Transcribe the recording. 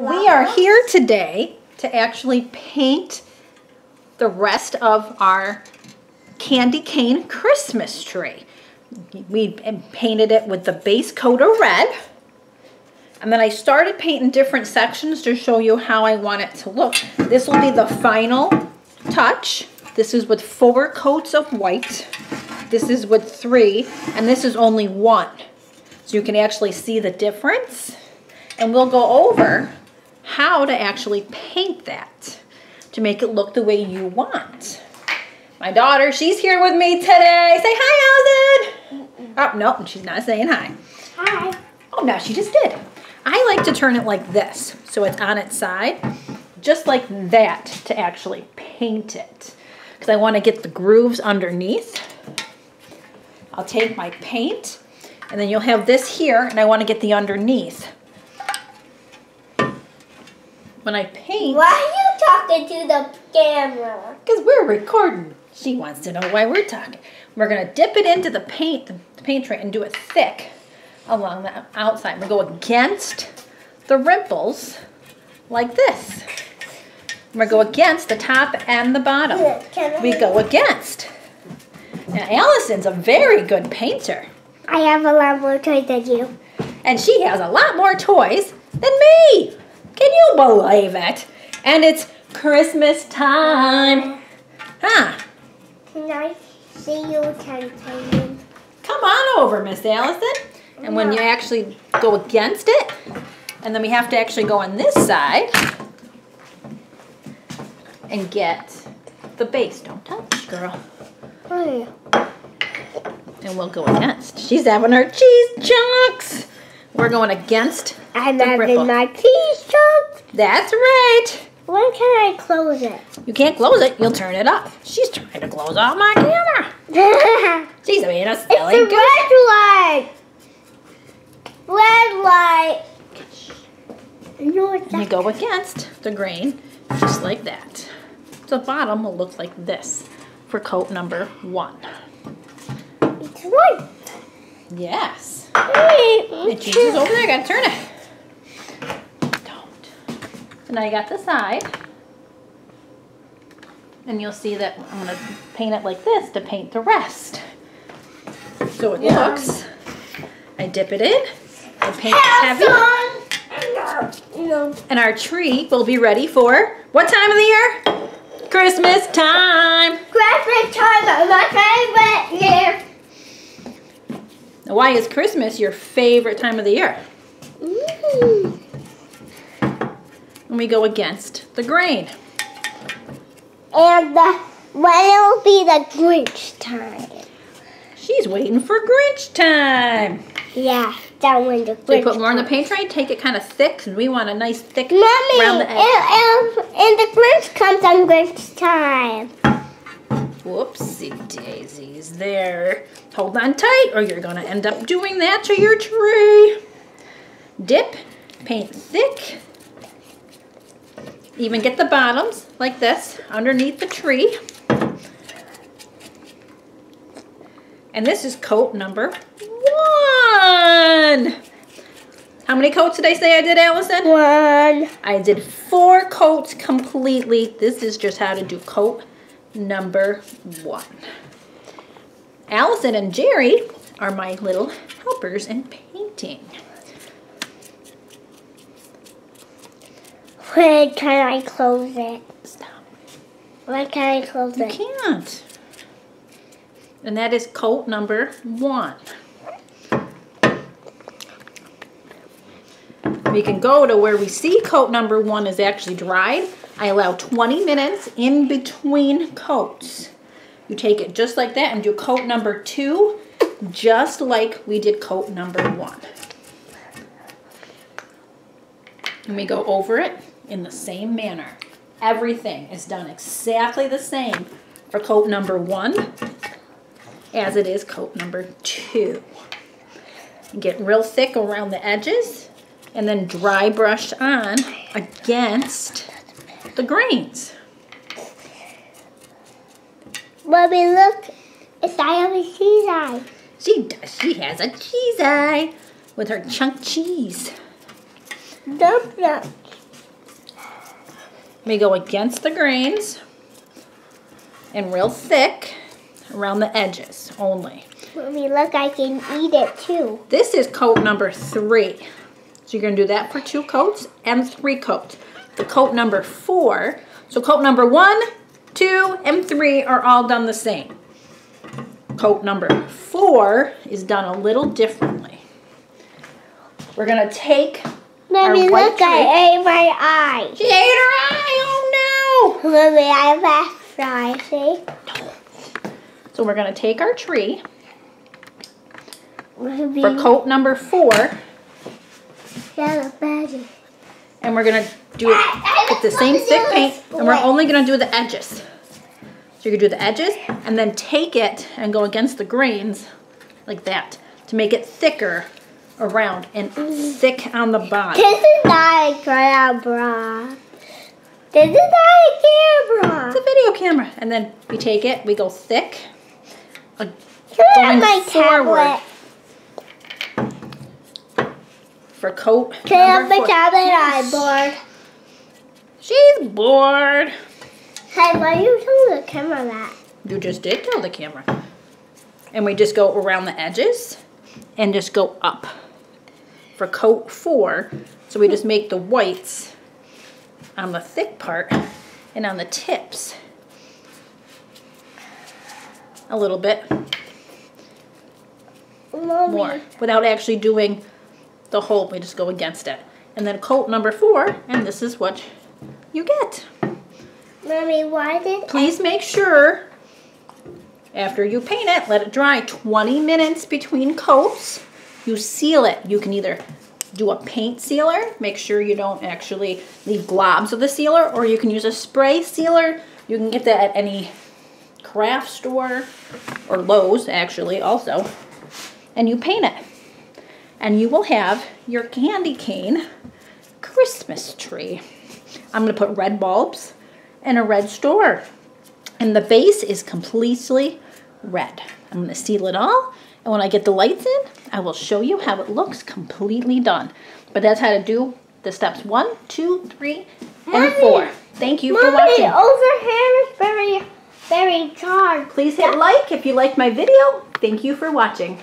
We are here today to actually paint the rest of our candy cane Christmas tree. We painted it with the base coat of red. And then I started painting different sections to show you how I want it to look. This will be the final touch. This is with four coats of white. This is with three, and this is only one. So you can actually see the difference. And we'll go over how to actually paint that to make it look the way you want. My daughter, she's here with me today. Say hi, Allison. Oh, no, she's not saying hi. Hi. Oh, no, she just did. I like to turn it like this, so it's on its side, just like that to actually paint it. Because I want to get the grooves underneath. I'll take my paint, and then you'll have this here, and I want to get the underneath. When I paint... Why are you talking to the camera? Because we're recording. She wants to know why we're talking. We're going to dip it into the paint, the paint tray, and do it thick along the outside. We go against the ripples like this. We go against the top and the bottom. We go against. Now, Allison's a very good painter. I have a lot more toys than you. And she has a lot more toys than me. Can you believe it? And it's Christmas time. Huh? Can I see you ten times? Come on over, Miss Allison. And when you actually go against it, and then we have to actually go on this side and get the base. Don't touch, girl. Oh, And we'll go against. She's having her cheese chunks. We're going against I'm the having ripple. my cheese. That's right. When can I close it? You can't close it. You'll turn it up. She's trying to close off my camera. She's being a it's silly the goose. red light. Red light. No, it's not. go against the grain, just like that. The bottom will look like this for coat number one. It's white. Yes. The cheese is over there. I Gotta turn it. Now you got the side. And you'll see that I'm gonna paint it like this to paint the rest. So it Yeah. looks. I dip it in. I paint heavy. No. And our tree will be ready for what time of the year? Christmas time. Christmas time is my favorite year. Why is Christmas your favorite time of the year? Mm. When we go against the grain. And uh, the, when it will be the Grinch time. She's waiting for Grinch time. Yeah, that when the Grinch So you put more in the paint tray, take it kind of thick, and we want a nice thick Mommy, around the and, edge. and, and the Grinch comes on Grinch time. Whoopsie daisies there. Hold on tight or you're gonna end up doing that to your tree. Dip, paint thick. Even get the bottoms like this underneath the tree. And this is coat number one. How many coats did I say I did, Allison? One. I did four coats completely. This is just how to do coat number one. Allison and Jerry are my little helpers in painting. When can I close it? Stop. When can I close You it? can't. And that is coat number one. We can go to where we see coat number one is actually dried. I allow 20 minutes in between coats. You take it just like that and do coat number two, just like we did coat number one. And we go over it in the same manner. Everything is done exactly the same for coat number one as it is coat number two. And get real thick around the edges and then dry brush on against the grains. Mommy, look. It's I have a cheese eye. She does. She has a cheese eye with her chunk cheese. Dump them. We go against the grains and real thick around the edges only. Mommy, look, I can eat it too. This is coat number three. So you're gonna do that for two coats and three coats. The coat number four, so coat number one, two, and three are all done the same. Coat number four is done a little differently. We're gonna take, Mommy, white look, I ate my eye. she ate her eye, Mommy, I have a fry, see? no! So we're gonna take our tree for coat number four, and we're gonna do it with the same thick paint, and we're only gonna do the edges. So you can do the edges, and then take it and go against the grains, like that, to make it thicker around and mm. thick on the bottom. This is not a. This is not a camera. It's a video camera, and then we take it, we go thick, uh, going my forward. tablet? for coat Can I have my four. tablet? I'm bored. She's bored. Hey, why you tell the camera that? You just did tell the camera. And we just go around the edges and just go up. For coat four, so we just make the whites on the thick part and on the tips a little bit Mommy. more without actually doing the whole, we just go against it. And then coat number four, and this is what you get. Mommy, why did Please make sure after you paint it, let it dry 20 minutes between coats. You seal it. You can either do a paint sealer, make sure you don't actually leave globs of the sealer, or you can use a spray sealer. You can get that at any craft store or Lowe's actually also. And you paint it. And you will have your candy cane Christmas tree. I'm going to put red bulbs and a red store. And the base is completely red. I'm going to seal it all. And when I get the lights in, I will show you how it looks completely done. But that's how to do the steps one, two, three, and four. Thank you for Mommy, watching. over here is very, very charged. Please hit like if you liked my video. Thank you for watching.